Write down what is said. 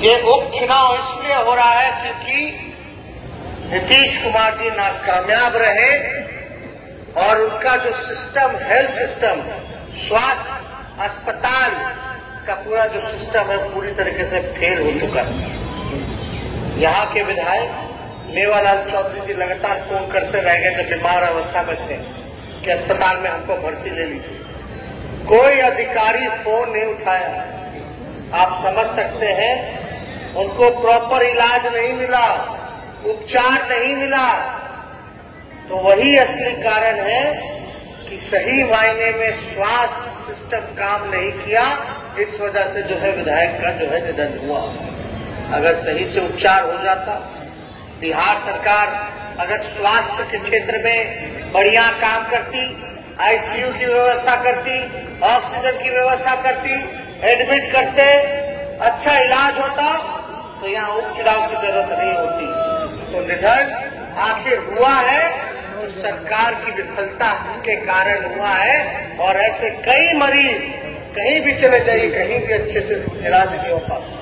ये उपचुनाव इसलिए हो रहा है क्योंकि नीतीश कुमार जी नाकामयाब रहे और उनका जो सिस्टम हेल्थ सिस्टम स्वास्थ्य, अस्पताल का पूरा जो सिस्टम है, पूरी तरीके से फेल हो चुका है। यहाँ के विधायक मेवालाल चौधरी जी लगातार फ़ोन करते रह गए जब बीमार अवस्था में थे कि अस्पताल में हमको भर्ती ले लीजिए। कोई अधिकारी फ़ोन नहीं उठाया। आप समझ सकते हैं उनको प्रॉपर इलाज नहीं मिला, उपचार नहीं मिला तो वही असली कारण है कि सही मायने में स्वास्थ्य सिस्टम काम नहीं किया, इस वजह से जो है विधायक का जो है निधन हुआ। अगर सही से उपचार हो जाता, बिहार सरकार अगर स्वास्थ्य के क्षेत्र में बढ़िया काम करती आईसीयू की व्यवस्था करती, ऑक्सीजन की व्यवस्था करती एडमिट करते अच्छा इलाज होता तो यहाँ उपचुनाव की ज़रूरत नहीं होती। तो निधन आखिर हुआ है तो सरकार की विफलता के कारण हुआ है, और ऐसे कई मरीज़ कहीं भी चले जाइए, कहीं भी अच्छे से इलाज नहीं हो पाता।